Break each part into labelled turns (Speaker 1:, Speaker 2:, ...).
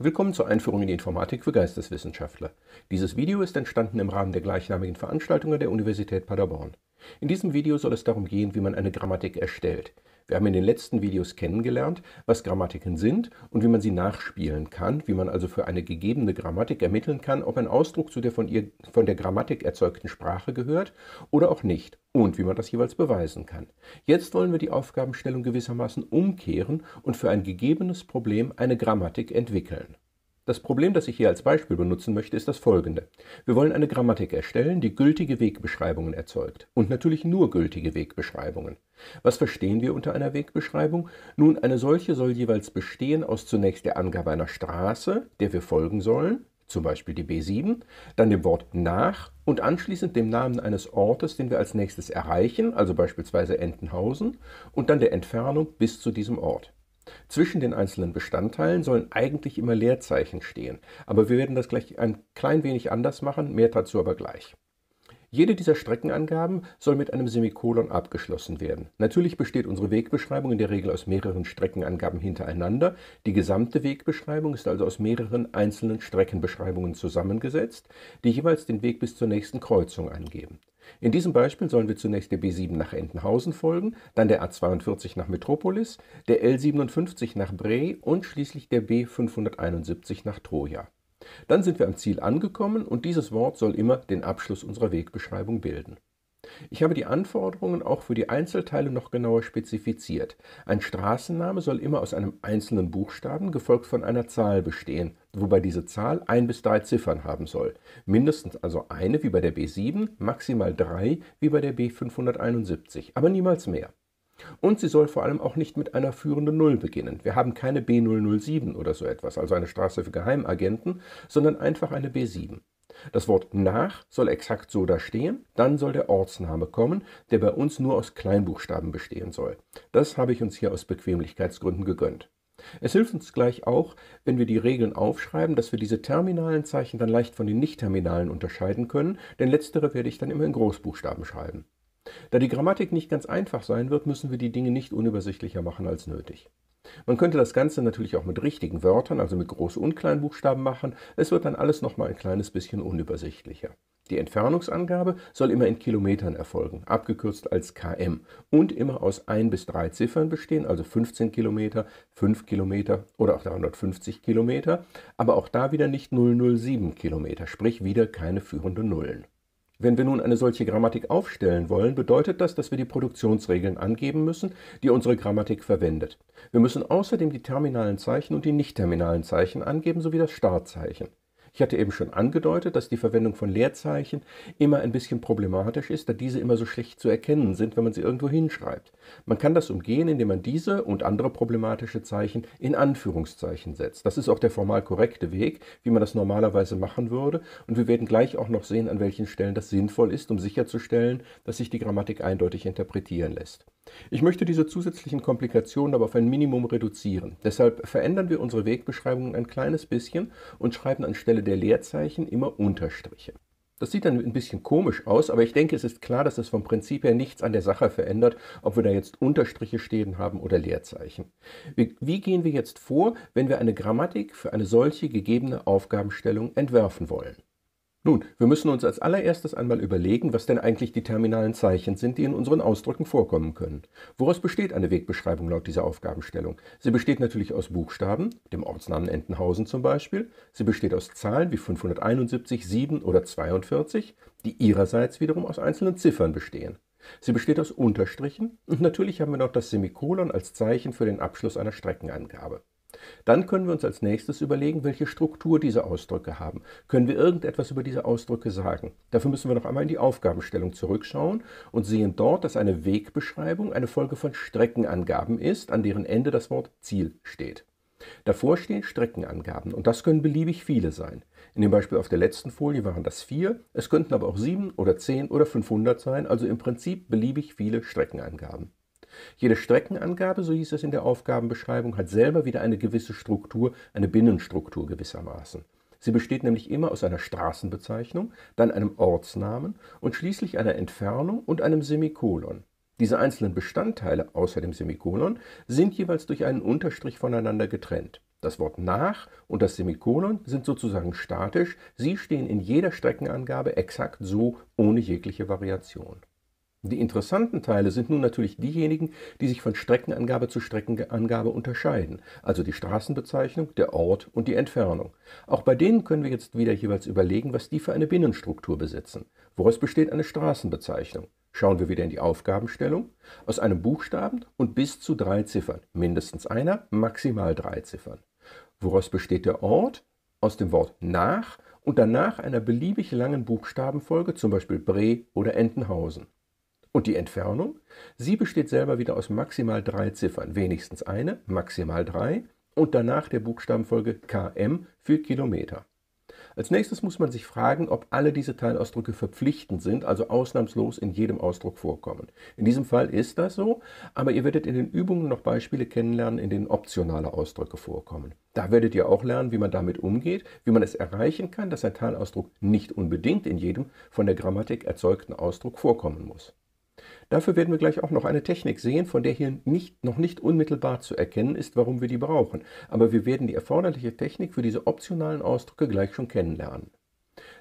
Speaker 1: Willkommen zur Einführung in die Informatik für Geisteswissenschaftler. Dieses Video ist entstanden im Rahmen der gleichnamigen Veranstaltungen der Universität Paderborn. In diesem Video soll es darum gehen, wie man eine Grammatik erstellt. Wir haben in den letzten Videos kennengelernt, was Grammatiken sind und wie man sie nachspielen kann, wie man also für eine gegebene Grammatik ermitteln kann, ob ein Ausdruck zu der von, ihr, von der Grammatik erzeugten Sprache gehört oder auch nicht und wie man das jeweils beweisen kann. Jetzt wollen wir die Aufgabenstellung gewissermaßen umkehren und für ein gegebenes Problem eine Grammatik entwickeln. Das Problem, das ich hier als Beispiel benutzen möchte, ist das folgende. Wir wollen eine Grammatik erstellen, die gültige Wegbeschreibungen erzeugt. Und natürlich nur gültige Wegbeschreibungen. Was verstehen wir unter einer Wegbeschreibung? Nun, eine solche soll jeweils bestehen aus zunächst der Angabe einer Straße, der wir folgen sollen, zum Beispiel die B7, dann dem Wort nach und anschließend dem Namen eines Ortes, den wir als nächstes erreichen, also beispielsweise Entenhausen, und dann der Entfernung bis zu diesem Ort. Zwischen den einzelnen Bestandteilen sollen eigentlich immer Leerzeichen stehen, aber wir werden das gleich ein klein wenig anders machen, mehr dazu aber gleich. Jede dieser Streckenangaben soll mit einem Semikolon abgeschlossen werden. Natürlich besteht unsere Wegbeschreibung in der Regel aus mehreren Streckenangaben hintereinander. Die gesamte Wegbeschreibung ist also aus mehreren einzelnen Streckenbeschreibungen zusammengesetzt, die jeweils den Weg bis zur nächsten Kreuzung angeben. In diesem Beispiel sollen wir zunächst der B7 nach Entenhausen folgen, dann der A42 nach Metropolis, der L57 nach Bree und schließlich der B571 nach Troja. Dann sind wir am Ziel angekommen und dieses Wort soll immer den Abschluss unserer Wegbeschreibung bilden. Ich habe die Anforderungen auch für die Einzelteile noch genauer spezifiziert. Ein Straßenname soll immer aus einem einzelnen Buchstaben gefolgt von einer Zahl bestehen, wobei diese Zahl ein bis drei Ziffern haben soll. Mindestens also eine wie bei der B7, maximal drei wie bei der B571, aber niemals mehr. Und sie soll vor allem auch nicht mit einer führenden Null beginnen. Wir haben keine B007 oder so etwas, also eine Straße für Geheimagenten, sondern einfach eine B7. Das Wort nach soll exakt so da stehen, dann soll der Ortsname kommen, der bei uns nur aus Kleinbuchstaben bestehen soll. Das habe ich uns hier aus Bequemlichkeitsgründen gegönnt. Es hilft uns gleich auch, wenn wir die Regeln aufschreiben, dass wir diese terminalen Zeichen dann leicht von den nicht-terminalen unterscheiden können, denn letztere werde ich dann immer in Großbuchstaben schreiben. Da die Grammatik nicht ganz einfach sein wird, müssen wir die Dinge nicht unübersichtlicher machen als nötig. Man könnte das Ganze natürlich auch mit richtigen Wörtern, also mit Groß- und Kleinbuchstaben machen. Es wird dann alles nochmal ein kleines bisschen unübersichtlicher. Die Entfernungsangabe soll immer in Kilometern erfolgen, abgekürzt als km, und immer aus ein bis drei Ziffern bestehen, also 15 Kilometer, 5 Kilometer oder auch 350 Kilometer, aber auch da wieder nicht 007 Kilometer, sprich wieder keine führenden Nullen. Wenn wir nun eine solche Grammatik aufstellen wollen, bedeutet das, dass wir die Produktionsregeln angeben müssen, die unsere Grammatik verwendet. Wir müssen außerdem die terminalen Zeichen und die nicht-terminalen Zeichen angeben sowie das Startzeichen. Ich hatte eben schon angedeutet, dass die Verwendung von Leerzeichen immer ein bisschen problematisch ist, da diese immer so schlecht zu erkennen sind, wenn man sie irgendwo hinschreibt. Man kann das umgehen, indem man diese und andere problematische Zeichen in Anführungszeichen setzt. Das ist auch der formal korrekte Weg, wie man das normalerweise machen würde. Und wir werden gleich auch noch sehen, an welchen Stellen das sinnvoll ist, um sicherzustellen, dass sich die Grammatik eindeutig interpretieren lässt. Ich möchte diese zusätzlichen Komplikationen aber auf ein Minimum reduzieren. Deshalb verändern wir unsere Wegbeschreibungen ein kleines bisschen und schreiben anstelle der Leerzeichen immer Unterstriche. Das sieht dann ein bisschen komisch aus, aber ich denke, es ist klar, dass es vom Prinzip her nichts an der Sache verändert, ob wir da jetzt Unterstriche stehen haben oder Leerzeichen. Wie, wie gehen wir jetzt vor, wenn wir eine Grammatik für eine solche gegebene Aufgabenstellung entwerfen wollen? Nun, wir müssen uns als allererstes einmal überlegen, was denn eigentlich die terminalen Zeichen sind, die in unseren Ausdrücken vorkommen können. Woraus besteht eine Wegbeschreibung laut dieser Aufgabenstellung? Sie besteht natürlich aus Buchstaben, dem Ortsnamen Entenhausen zum Beispiel. Sie besteht aus Zahlen wie 571, 7 oder 42, die ihrerseits wiederum aus einzelnen Ziffern bestehen. Sie besteht aus Unterstrichen und natürlich haben wir noch das Semikolon als Zeichen für den Abschluss einer Streckenangabe. Dann können wir uns als nächstes überlegen, welche Struktur diese Ausdrücke haben. Können wir irgendetwas über diese Ausdrücke sagen? Dafür müssen wir noch einmal in die Aufgabenstellung zurückschauen und sehen dort, dass eine Wegbeschreibung eine Folge von Streckenangaben ist, an deren Ende das Wort Ziel steht. Davor stehen Streckenangaben und das können beliebig viele sein. In dem Beispiel auf der letzten Folie waren das vier, es könnten aber auch sieben oder zehn oder 500 sein, also im Prinzip beliebig viele Streckenangaben. Jede Streckenangabe, so hieß es in der Aufgabenbeschreibung, hat selber wieder eine gewisse Struktur, eine Binnenstruktur gewissermaßen. Sie besteht nämlich immer aus einer Straßenbezeichnung, dann einem Ortsnamen und schließlich einer Entfernung und einem Semikolon. Diese einzelnen Bestandteile außer dem Semikolon sind jeweils durch einen Unterstrich voneinander getrennt. Das Wort nach und das Semikolon sind sozusagen statisch, sie stehen in jeder Streckenangabe exakt so, ohne jegliche Variation. Die interessanten Teile sind nun natürlich diejenigen, die sich von Streckenangabe zu Streckenangabe unterscheiden, also die Straßenbezeichnung, der Ort und die Entfernung. Auch bei denen können wir jetzt wieder jeweils überlegen, was die für eine Binnenstruktur besitzen. Woraus besteht eine Straßenbezeichnung? Schauen wir wieder in die Aufgabenstellung. Aus einem Buchstaben und bis zu drei Ziffern, mindestens einer, maximal drei Ziffern. Woraus besteht der Ort? Aus dem Wort nach und danach einer beliebig langen Buchstabenfolge, zum Beispiel Bre oder Entenhausen. Und die Entfernung? Sie besteht selber wieder aus maximal drei Ziffern, wenigstens eine, maximal drei, und danach der Buchstabenfolge km für Kilometer. Als nächstes muss man sich fragen, ob alle diese Teilausdrücke verpflichtend sind, also ausnahmslos in jedem Ausdruck vorkommen. In diesem Fall ist das so, aber ihr werdet in den Übungen noch Beispiele kennenlernen, in denen optionale Ausdrücke vorkommen. Da werdet ihr auch lernen, wie man damit umgeht, wie man es erreichen kann, dass ein Teilausdruck nicht unbedingt in jedem von der Grammatik erzeugten Ausdruck vorkommen muss. Dafür werden wir gleich auch noch eine Technik sehen, von der hier nicht, noch nicht unmittelbar zu erkennen ist, warum wir die brauchen. Aber wir werden die erforderliche Technik für diese optionalen Ausdrücke gleich schon kennenlernen.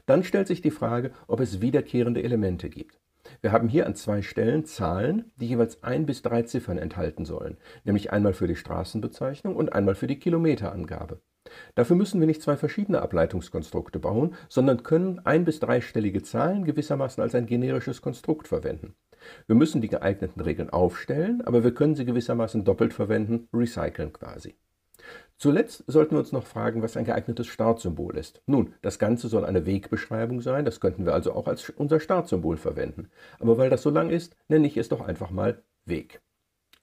Speaker 1: Dann stellt sich die Frage, ob es wiederkehrende Elemente gibt. Wir haben hier an zwei Stellen Zahlen, die jeweils ein bis drei Ziffern enthalten sollen, nämlich einmal für die Straßenbezeichnung und einmal für die Kilometerangabe. Dafür müssen wir nicht zwei verschiedene Ableitungskonstrukte bauen, sondern können ein- bis dreistellige Zahlen gewissermaßen als ein generisches Konstrukt verwenden. Wir müssen die geeigneten Regeln aufstellen, aber wir können sie gewissermaßen doppelt verwenden, recyceln quasi. Zuletzt sollten wir uns noch fragen, was ein geeignetes Startsymbol ist. Nun, das Ganze soll eine Wegbeschreibung sein, das könnten wir also auch als unser Startsymbol verwenden. Aber weil das so lang ist, nenne ich es doch einfach mal Weg.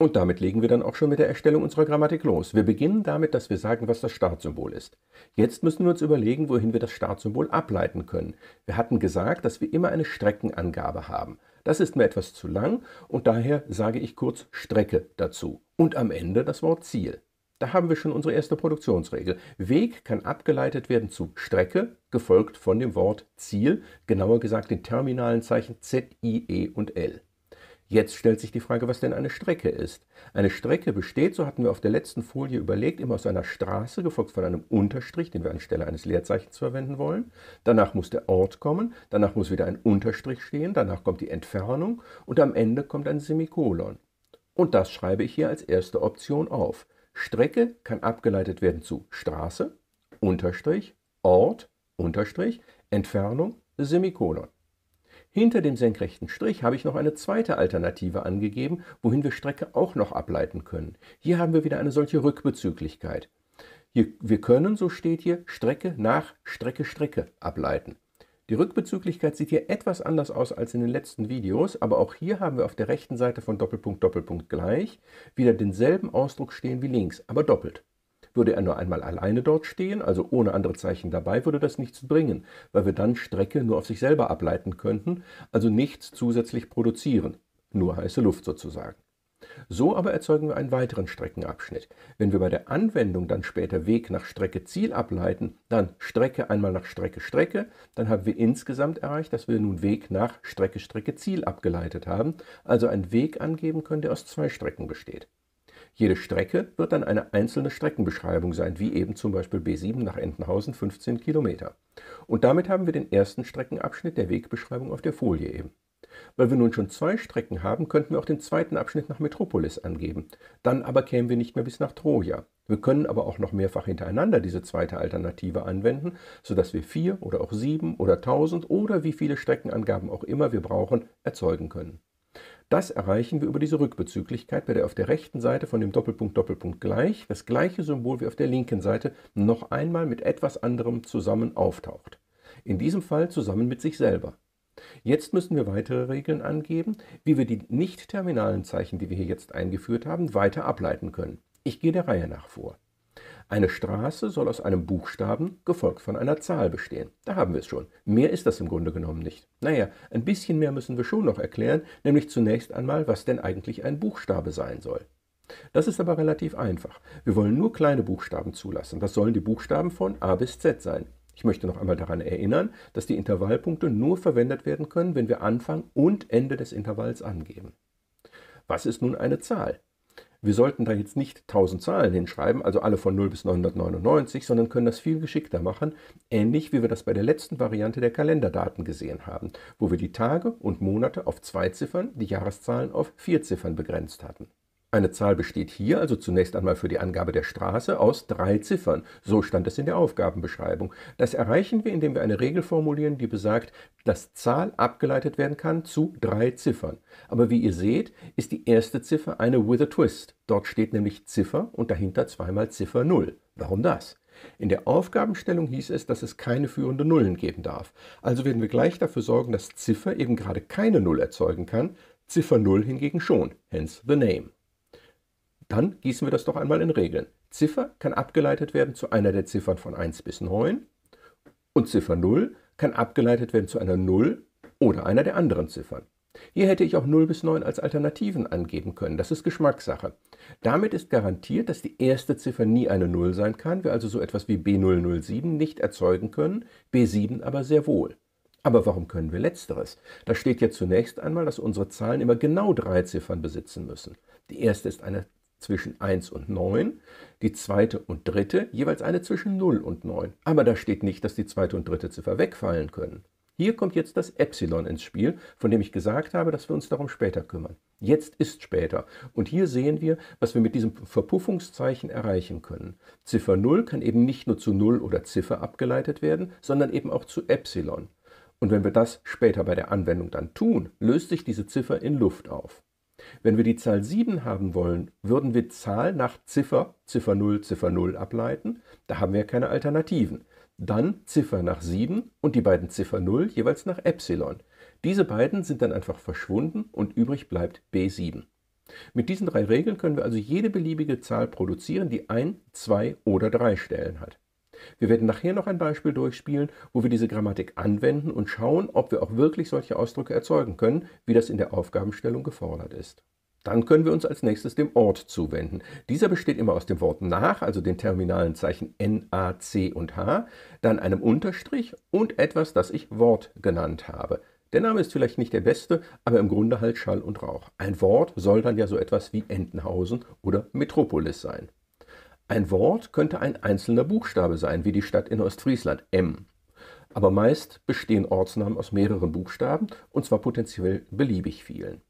Speaker 1: Und damit legen wir dann auch schon mit der Erstellung unserer Grammatik los. Wir beginnen damit, dass wir sagen, was das Startsymbol ist. Jetzt müssen wir uns überlegen, wohin wir das Startsymbol ableiten können. Wir hatten gesagt, dass wir immer eine Streckenangabe haben. Das ist mir etwas zu lang und daher sage ich kurz Strecke dazu. Und am Ende das Wort Ziel. Da haben wir schon unsere erste Produktionsregel. Weg kann abgeleitet werden zu Strecke, gefolgt von dem Wort Ziel, genauer gesagt den terminalen Zeichen Z, I, E und L. Jetzt stellt sich die Frage, was denn eine Strecke ist. Eine Strecke besteht, so hatten wir auf der letzten Folie überlegt, immer aus einer Straße, gefolgt von einem Unterstrich, den wir anstelle eines Leerzeichens verwenden wollen. Danach muss der Ort kommen, danach muss wieder ein Unterstrich stehen, danach kommt die Entfernung und am Ende kommt ein Semikolon. Und das schreibe ich hier als erste Option auf. Strecke kann abgeleitet werden zu Straße, Unterstrich, Ort, Unterstrich, Entfernung, Semikolon. Hinter dem senkrechten Strich habe ich noch eine zweite Alternative angegeben, wohin wir Strecke auch noch ableiten können. Hier haben wir wieder eine solche Rückbezüglichkeit. Hier, wir können, so steht hier, Strecke nach Strecke Strecke ableiten. Die Rückbezüglichkeit sieht hier etwas anders aus als in den letzten Videos, aber auch hier haben wir auf der rechten Seite von Doppelpunkt Doppelpunkt gleich wieder denselben Ausdruck stehen wie links, aber doppelt. Würde er nur einmal alleine dort stehen, also ohne andere Zeichen dabei, würde das nichts bringen, weil wir dann Strecke nur auf sich selber ableiten könnten, also nichts zusätzlich produzieren, nur heiße Luft sozusagen. So aber erzeugen wir einen weiteren Streckenabschnitt. Wenn wir bei der Anwendung dann später Weg nach Strecke Ziel ableiten, dann Strecke einmal nach Strecke Strecke, dann haben wir insgesamt erreicht, dass wir nun Weg nach Strecke Strecke Ziel abgeleitet haben, also einen Weg angeben können, der aus zwei Strecken besteht. Jede Strecke wird dann eine einzelne Streckenbeschreibung sein, wie eben zum Beispiel B7 nach Entenhausen 15 Kilometer. Und damit haben wir den ersten Streckenabschnitt der Wegbeschreibung auf der Folie eben. Weil wir nun schon zwei Strecken haben, könnten wir auch den zweiten Abschnitt nach Metropolis angeben. Dann aber kämen wir nicht mehr bis nach Troja. Wir können aber auch noch mehrfach hintereinander diese zweite Alternative anwenden, sodass wir vier oder auch sieben oder tausend oder wie viele Streckenangaben auch immer wir brauchen, erzeugen können. Das erreichen wir über diese Rückbezüglichkeit, bei der auf der rechten Seite von dem Doppelpunkt Doppelpunkt gleich das gleiche Symbol wie auf der linken Seite noch einmal mit etwas anderem zusammen auftaucht. In diesem Fall zusammen mit sich selber. Jetzt müssen wir weitere Regeln angeben, wie wir die nicht-terminalen Zeichen, die wir hier jetzt eingeführt haben, weiter ableiten können. Ich gehe der Reihe nach vor. Eine Straße soll aus einem Buchstaben gefolgt von einer Zahl bestehen. Da haben wir es schon. Mehr ist das im Grunde genommen nicht. Naja, ein bisschen mehr müssen wir schon noch erklären, nämlich zunächst einmal, was denn eigentlich ein Buchstabe sein soll. Das ist aber relativ einfach. Wir wollen nur kleine Buchstaben zulassen. Das sollen die Buchstaben von A bis Z sein. Ich möchte noch einmal daran erinnern, dass die Intervallpunkte nur verwendet werden können, wenn wir Anfang und Ende des Intervalls angeben. Was ist nun eine Zahl? Wir sollten da jetzt nicht 1000 Zahlen hinschreiben, also alle von 0 bis 999, sondern können das viel geschickter machen, ähnlich wie wir das bei der letzten Variante der Kalenderdaten gesehen haben, wo wir die Tage und Monate auf zwei Ziffern, die Jahreszahlen auf vier Ziffern begrenzt hatten. Eine Zahl besteht hier also zunächst einmal für die Angabe der Straße aus drei Ziffern. So stand es in der Aufgabenbeschreibung. Das erreichen wir, indem wir eine Regel formulieren, die besagt, dass Zahl abgeleitet werden kann zu drei Ziffern. Aber wie ihr seht, ist die erste Ziffer eine with a twist. Dort steht nämlich Ziffer und dahinter zweimal Ziffer 0. Warum das? In der Aufgabenstellung hieß es, dass es keine führende Nullen geben darf. Also werden wir gleich dafür sorgen, dass Ziffer eben gerade keine Null erzeugen kann, Ziffer 0 hingegen schon, hence the name. Dann gießen wir das doch einmal in Regeln. Ziffer kann abgeleitet werden zu einer der Ziffern von 1 bis 9 und Ziffer 0 kann abgeleitet werden zu einer 0 oder einer der anderen Ziffern. Hier hätte ich auch 0 bis 9 als Alternativen angeben können. Das ist Geschmackssache. Damit ist garantiert, dass die erste Ziffer nie eine 0 sein kann, wir also so etwas wie B007 nicht erzeugen können, B7 aber sehr wohl. Aber warum können wir letzteres? Da steht ja zunächst einmal, dass unsere Zahlen immer genau drei Ziffern besitzen müssen. Die erste ist eine zwischen 1 und 9, die zweite und dritte jeweils eine zwischen 0 und 9. Aber da steht nicht, dass die zweite und dritte Ziffer wegfallen können. Hier kommt jetzt das Epsilon ins Spiel, von dem ich gesagt habe, dass wir uns darum später kümmern. Jetzt ist später. Und hier sehen wir, was wir mit diesem Verpuffungszeichen erreichen können. Ziffer 0 kann eben nicht nur zu 0 oder Ziffer abgeleitet werden, sondern eben auch zu Epsilon. Und wenn wir das später bei der Anwendung dann tun, löst sich diese Ziffer in Luft auf. Wenn wir die Zahl 7 haben wollen, würden wir Zahl nach Ziffer, Ziffer 0, Ziffer 0 ableiten. Da haben wir keine Alternativen. Dann Ziffer nach 7 und die beiden Ziffer 0 jeweils nach Epsilon. Diese beiden sind dann einfach verschwunden und übrig bleibt B7. Mit diesen drei Regeln können wir also jede beliebige Zahl produzieren, die ein, zwei oder drei Stellen hat. Wir werden nachher noch ein Beispiel durchspielen, wo wir diese Grammatik anwenden und schauen, ob wir auch wirklich solche Ausdrücke erzeugen können, wie das in der Aufgabenstellung gefordert ist. Dann können wir uns als nächstes dem Ort zuwenden. Dieser besteht immer aus dem Wort nach, also den terminalen Zeichen N, A, C und H, dann einem Unterstrich und etwas, das ich Wort genannt habe. Der Name ist vielleicht nicht der beste, aber im Grunde halt Schall und Rauch. Ein Wort soll dann ja so etwas wie Entenhausen oder Metropolis sein. Ein Wort könnte ein einzelner Buchstabe sein, wie die Stadt in Ostfriesland, M. Aber meist bestehen Ortsnamen aus mehreren Buchstaben, und zwar potenziell beliebig vielen.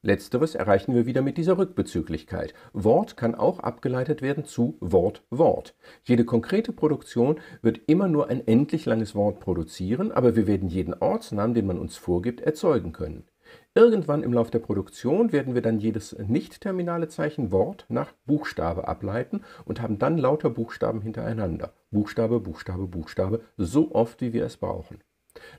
Speaker 1: Letzteres erreichen wir wieder mit dieser Rückbezüglichkeit. Wort kann auch abgeleitet werden zu Wort, Wort. Jede konkrete Produktion wird immer nur ein endlich langes Wort produzieren, aber wir werden jeden Ortsnamen, den man uns vorgibt, erzeugen können. Irgendwann im Lauf der Produktion werden wir dann jedes nicht-terminale Zeichen Wort nach Buchstabe ableiten und haben dann lauter Buchstaben hintereinander. Buchstabe, Buchstabe, Buchstabe, so oft wie wir es brauchen.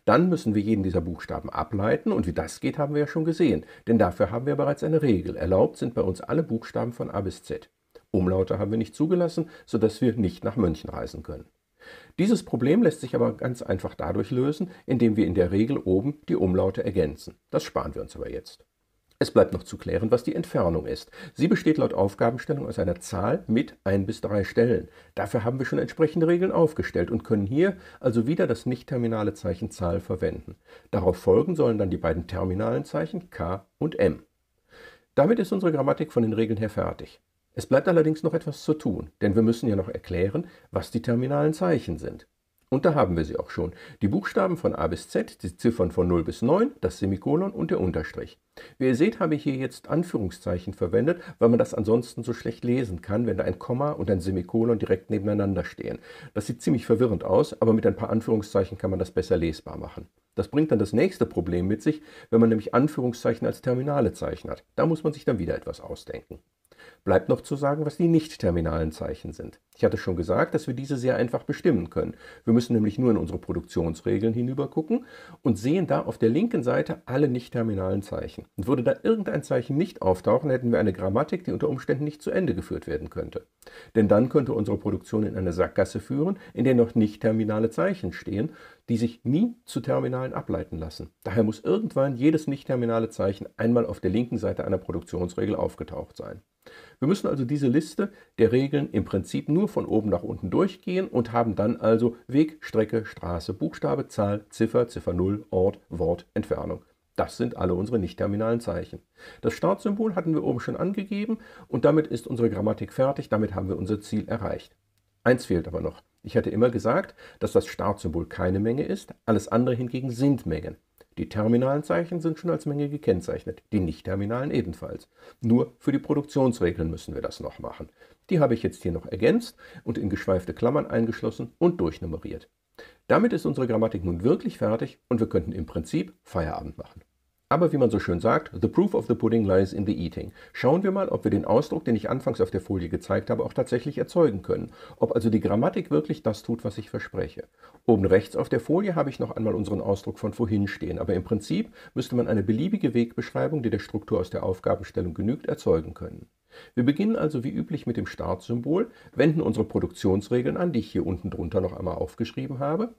Speaker 1: Dann müssen wir jeden dieser Buchstaben ableiten und wie das geht, haben wir ja schon gesehen, denn dafür haben wir bereits eine Regel. Erlaubt sind bei uns alle Buchstaben von A bis Z. Umlaute haben wir nicht zugelassen, sodass wir nicht nach München reisen können. Dieses Problem lässt sich aber ganz einfach dadurch lösen, indem wir in der Regel oben die Umlaute ergänzen. Das sparen wir uns aber jetzt. Es bleibt noch zu klären, was die Entfernung ist. Sie besteht laut Aufgabenstellung aus einer Zahl mit ein bis drei Stellen. Dafür haben wir schon entsprechende Regeln aufgestellt und können hier also wieder das nicht-terminale Zeichen Zahl verwenden. Darauf folgen sollen dann die beiden terminalen Zeichen k und m. Damit ist unsere Grammatik von den Regeln her fertig. Es bleibt allerdings noch etwas zu tun, denn wir müssen ja noch erklären, was die terminalen Zeichen sind. Und da haben wir sie auch schon. Die Buchstaben von A bis Z, die Ziffern von 0 bis 9, das Semikolon und der Unterstrich. Wie ihr seht, habe ich hier jetzt Anführungszeichen verwendet, weil man das ansonsten so schlecht lesen kann, wenn da ein Komma und ein Semikolon direkt nebeneinander stehen. Das sieht ziemlich verwirrend aus, aber mit ein paar Anführungszeichen kann man das besser lesbar machen. Das bringt dann das nächste Problem mit sich, wenn man nämlich Anführungszeichen als terminale Zeichen hat. Da muss man sich dann wieder etwas ausdenken. Bleibt noch zu sagen, was die nicht-terminalen Zeichen sind. Ich hatte schon gesagt, dass wir diese sehr einfach bestimmen können. Wir müssen nämlich nur in unsere Produktionsregeln hinübergucken und sehen da auf der linken Seite alle nicht-terminalen Zeichen. Und würde da irgendein Zeichen nicht auftauchen, hätten wir eine Grammatik, die unter Umständen nicht zu Ende geführt werden könnte. Denn dann könnte unsere Produktion in eine Sackgasse führen, in der noch nicht-terminale Zeichen stehen, die sich nie zu Terminalen ableiten lassen. Daher muss irgendwann jedes nicht-terminale Zeichen einmal auf der linken Seite einer Produktionsregel aufgetaucht sein. Wir müssen also diese Liste der Regeln im Prinzip nur von oben nach unten durchgehen und haben dann also Weg, Strecke, Straße, Buchstabe, Zahl, Ziffer, Ziffer 0, Ort, Wort, Entfernung. Das sind alle unsere nicht-terminalen Zeichen. Das Startsymbol hatten wir oben schon angegeben und damit ist unsere Grammatik fertig, damit haben wir unser Ziel erreicht. Eins fehlt aber noch. Ich hatte immer gesagt, dass das Startsymbol keine Menge ist, alles andere hingegen sind Mengen. Die terminalen Zeichen sind schon als Menge gekennzeichnet, die nicht-terminalen ebenfalls. Nur für die Produktionsregeln müssen wir das noch machen. Die habe ich jetzt hier noch ergänzt und in geschweifte Klammern eingeschlossen und durchnummeriert. Damit ist unsere Grammatik nun wirklich fertig und wir könnten im Prinzip Feierabend machen. Aber wie man so schön sagt, the proof of the pudding lies in the eating. Schauen wir mal, ob wir den Ausdruck, den ich anfangs auf der Folie gezeigt habe, auch tatsächlich erzeugen können. Ob also die Grammatik wirklich das tut, was ich verspreche. Oben rechts auf der Folie habe ich noch einmal unseren Ausdruck von vorhin stehen, aber im Prinzip müsste man eine beliebige Wegbeschreibung, die der Struktur aus der Aufgabenstellung genügt, erzeugen können. Wir beginnen also wie üblich mit dem Startsymbol, wenden unsere Produktionsregeln an, die ich hier unten drunter noch einmal aufgeschrieben habe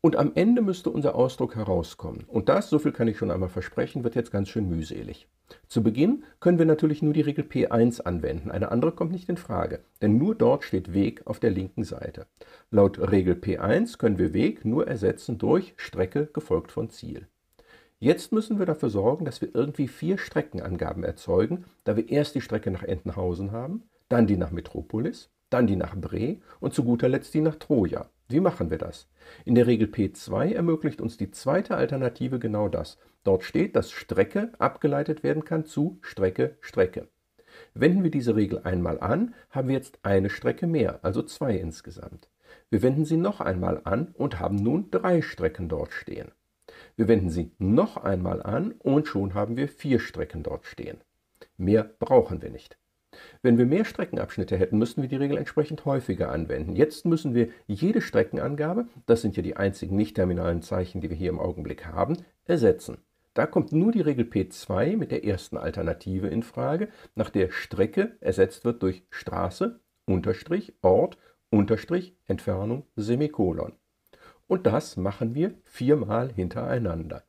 Speaker 1: und am Ende müsste unser Ausdruck herauskommen. Und das, so viel kann ich schon einmal versprechen, wird jetzt ganz schön mühselig. Zu Beginn können wir natürlich nur die Regel P1 anwenden. Eine andere kommt nicht in Frage, denn nur dort steht Weg auf der linken Seite. Laut Regel P1 können wir Weg nur ersetzen durch Strecke gefolgt von Ziel. Jetzt müssen wir dafür sorgen, dass wir irgendwie vier Streckenangaben erzeugen, da wir erst die Strecke nach Entenhausen haben, dann die nach Metropolis, dann die nach Bre und zu guter Letzt die nach Troja. Wie machen wir das? In der Regel P2 ermöglicht uns die zweite Alternative genau das. Dort steht, dass Strecke abgeleitet werden kann zu Strecke, Strecke. Wenden wir diese Regel einmal an, haben wir jetzt eine Strecke mehr, also zwei insgesamt. Wir wenden sie noch einmal an und haben nun drei Strecken dort stehen. Wir wenden sie noch einmal an und schon haben wir vier Strecken dort stehen. Mehr brauchen wir nicht. Wenn wir mehr Streckenabschnitte hätten, müssten wir die Regel entsprechend häufiger anwenden. Jetzt müssen wir jede Streckenangabe, das sind ja die einzigen nicht-terminalen Zeichen, die wir hier im Augenblick haben, ersetzen. Da kommt nur die Regel P2 mit der ersten Alternative in Frage, nach der Strecke ersetzt wird durch Straße, Unterstrich, Ort, Unterstrich, Entfernung, Semikolon. Und das machen wir viermal hintereinander.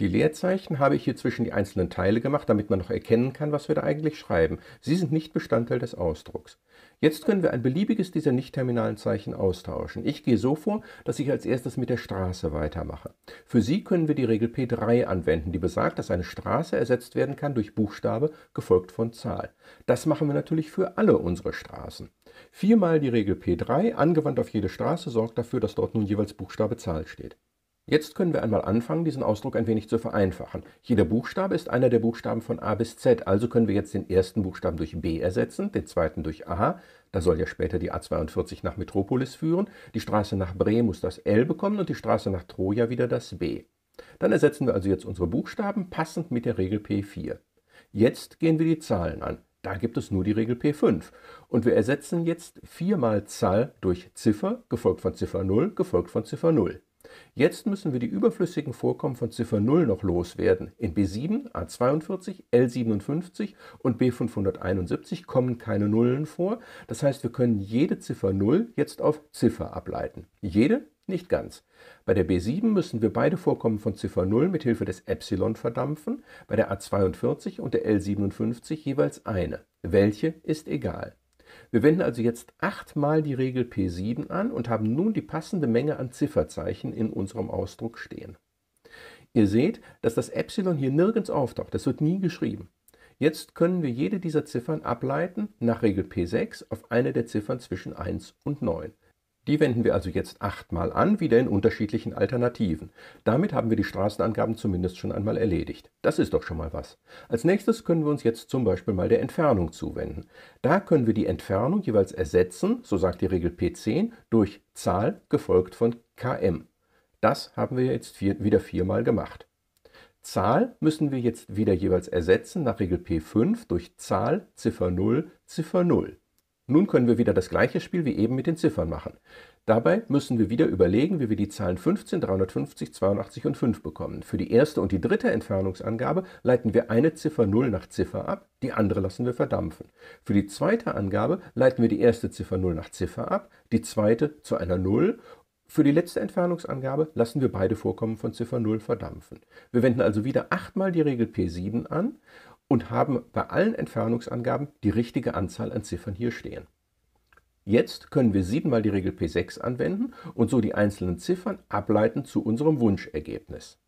Speaker 1: Die Leerzeichen habe ich hier zwischen die einzelnen Teile gemacht, damit man noch erkennen kann, was wir da eigentlich schreiben. Sie sind nicht Bestandteil des Ausdrucks. Jetzt können wir ein beliebiges dieser nicht-terminalen Zeichen austauschen. Ich gehe so vor, dass ich als erstes mit der Straße weitermache. Für sie können wir die Regel P3 anwenden, die besagt, dass eine Straße ersetzt werden kann durch Buchstabe gefolgt von Zahl. Das machen wir natürlich für alle unsere Straßen. Viermal die Regel P3, angewandt auf jede Straße, sorgt dafür, dass dort nun jeweils Buchstabe Zahl steht. Jetzt können wir einmal anfangen, diesen Ausdruck ein wenig zu vereinfachen. Jeder Buchstabe ist einer der Buchstaben von A bis Z, also können wir jetzt den ersten Buchstaben durch B ersetzen, den zweiten durch A. Da soll ja später die A42 nach Metropolis führen. Die Straße nach Bre muss das L bekommen und die Straße nach Troja wieder das B. Dann ersetzen wir also jetzt unsere Buchstaben passend mit der Regel P4. Jetzt gehen wir die Zahlen an. Da gibt es nur die Regel P5. Und wir ersetzen jetzt viermal Zahl durch Ziffer, gefolgt von Ziffer 0, gefolgt von Ziffer 0. Jetzt müssen wir die überflüssigen Vorkommen von Ziffer 0 noch loswerden. In B7, A42, L57 und B571 kommen keine Nullen vor. Das heißt, wir können jede Ziffer 0 jetzt auf Ziffer ableiten. Jede? Nicht ganz. Bei der B7 müssen wir beide Vorkommen von Ziffer 0 mit Hilfe des Epsilon verdampfen, bei der A42 und der L57 jeweils eine. Welche ist egal. Wir wenden also jetzt achtmal die Regel P7 an und haben nun die passende Menge an Zifferzeichen in unserem Ausdruck stehen. Ihr seht, dass das Epsilon hier nirgends auftaucht, das wird nie geschrieben. Jetzt können wir jede dieser Ziffern ableiten nach Regel P6 auf eine der Ziffern zwischen 1 und 9. Die wenden wir also jetzt achtmal an, wieder in unterschiedlichen Alternativen. Damit haben wir die Straßenangaben zumindest schon einmal erledigt. Das ist doch schon mal was. Als nächstes können wir uns jetzt zum Beispiel mal der Entfernung zuwenden. Da können wir die Entfernung jeweils ersetzen, so sagt die Regel P10, durch Zahl gefolgt von km. Das haben wir jetzt vier, wieder viermal gemacht. Zahl müssen wir jetzt wieder jeweils ersetzen nach Regel P5 durch Zahl, Ziffer 0, Ziffer 0. Nun können wir wieder das gleiche Spiel wie eben mit den Ziffern machen. Dabei müssen wir wieder überlegen, wie wir die Zahlen 15, 350, 82 und 5 bekommen. Für die erste und die dritte Entfernungsangabe leiten wir eine Ziffer 0 nach Ziffer ab, die andere lassen wir verdampfen. Für die zweite Angabe leiten wir die erste Ziffer 0 nach Ziffer ab, die zweite zu einer 0 für die letzte Entfernungsangabe lassen wir beide Vorkommen von Ziffer 0 verdampfen. Wir wenden also wieder achtmal die Regel P7 an und haben bei allen Entfernungsangaben die richtige Anzahl an Ziffern hier stehen. Jetzt können wir siebenmal die Regel P6 anwenden und so die einzelnen Ziffern ableiten zu unserem Wunschergebnis.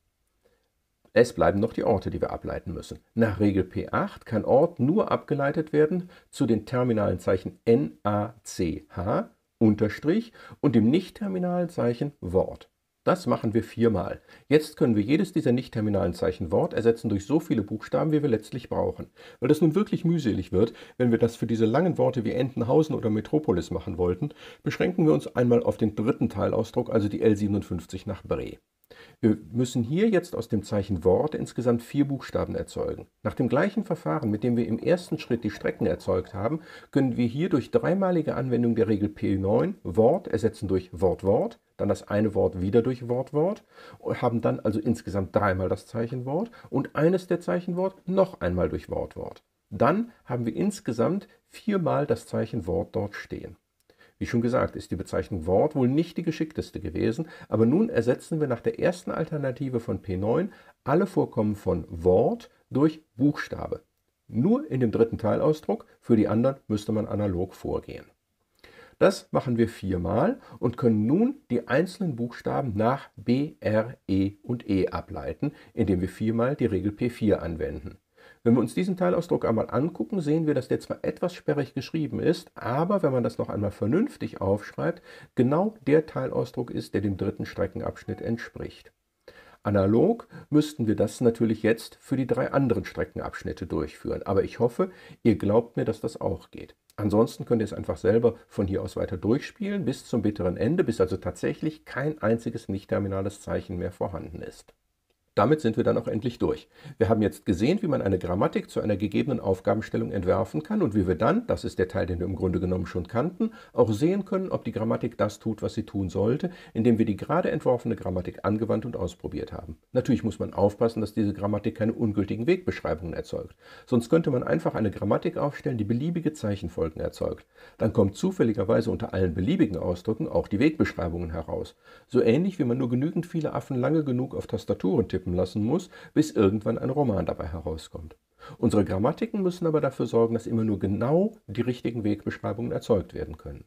Speaker 1: Es bleiben noch die Orte, die wir ableiten müssen. Nach Regel P8 kann Ort nur abgeleitet werden zu den terminalen Zeichen NACH, Unterstrich und dem nicht-terminalen Zeichen Wort. Das machen wir viermal. Jetzt können wir jedes dieser nicht-terminalen Zeichen Wort ersetzen durch so viele Buchstaben, wie wir letztlich brauchen. Weil das nun wirklich mühselig wird, wenn wir das für diese langen Worte wie Entenhausen oder Metropolis machen wollten, beschränken wir uns einmal auf den dritten Teilausdruck, also die L57 nach Bre. Wir müssen hier jetzt aus dem Zeichen Wort insgesamt vier Buchstaben erzeugen. Nach dem gleichen Verfahren, mit dem wir im ersten Schritt die Strecken erzeugt haben, können wir hier durch dreimalige Anwendung der Regel P9 Wort ersetzen durch Wort Wort, dann das eine Wort wieder durch Wort Wort, haben dann also insgesamt dreimal das Zeichen Wort und eines der Zeichen Wort noch einmal durch Wort Wort. Dann haben wir insgesamt viermal das Zeichen Wort dort stehen. Wie schon gesagt, ist die Bezeichnung Wort wohl nicht die geschickteste gewesen, aber nun ersetzen wir nach der ersten Alternative von P9 alle Vorkommen von Wort durch Buchstabe. Nur in dem dritten Teilausdruck, für die anderen müsste man analog vorgehen. Das machen wir viermal und können nun die einzelnen Buchstaben nach B, R, E und E ableiten, indem wir viermal die Regel P4 anwenden. Wenn wir uns diesen Teilausdruck einmal angucken, sehen wir, dass der zwar etwas sperrig geschrieben ist, aber wenn man das noch einmal vernünftig aufschreibt, genau der Teilausdruck ist, der dem dritten Streckenabschnitt entspricht. Analog müssten wir das natürlich jetzt für die drei anderen Streckenabschnitte durchführen, aber ich hoffe, ihr glaubt mir, dass das auch geht. Ansonsten könnt ihr es einfach selber von hier aus weiter durchspielen bis zum bitteren Ende, bis also tatsächlich kein einziges nicht-terminales Zeichen mehr vorhanden ist. Damit sind wir dann auch endlich durch. Wir haben jetzt gesehen, wie man eine Grammatik zu einer gegebenen Aufgabenstellung entwerfen kann und wie wir dann, das ist der Teil, den wir im Grunde genommen schon kannten, auch sehen können, ob die Grammatik das tut, was sie tun sollte, indem wir die gerade entworfene Grammatik angewandt und ausprobiert haben. Natürlich muss man aufpassen, dass diese Grammatik keine ungültigen Wegbeschreibungen erzeugt. Sonst könnte man einfach eine Grammatik aufstellen, die beliebige Zeichenfolgen erzeugt. Dann kommt zufälligerweise unter allen beliebigen Ausdrücken auch die Wegbeschreibungen heraus. So ähnlich wie man nur genügend viele Affen lange genug auf Tastaturen tippen tippen lassen muss, bis irgendwann ein Roman dabei herauskommt. Unsere Grammatiken müssen aber dafür sorgen, dass immer nur genau die richtigen Wegbeschreibungen erzeugt werden können.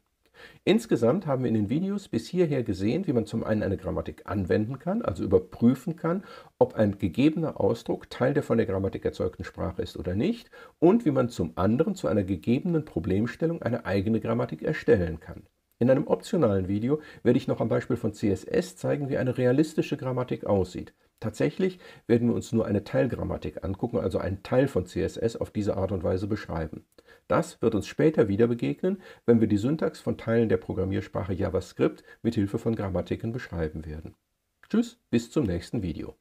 Speaker 1: Insgesamt haben wir in den Videos bis hierher gesehen, wie man zum einen eine Grammatik anwenden kann, also überprüfen kann, ob ein gegebener Ausdruck Teil der von der Grammatik erzeugten Sprache ist oder nicht, und wie man zum anderen zu einer gegebenen Problemstellung eine eigene Grammatik erstellen kann. In einem optionalen Video werde ich noch am Beispiel von CSS zeigen, wie eine realistische Grammatik aussieht. Tatsächlich werden wir uns nur eine Teilgrammatik angucken, also einen Teil von CSS auf diese Art und Weise beschreiben. Das wird uns später wieder begegnen, wenn wir die Syntax von Teilen der Programmiersprache JavaScript mit Hilfe von Grammatiken beschreiben werden. Tschüss, bis zum nächsten Video.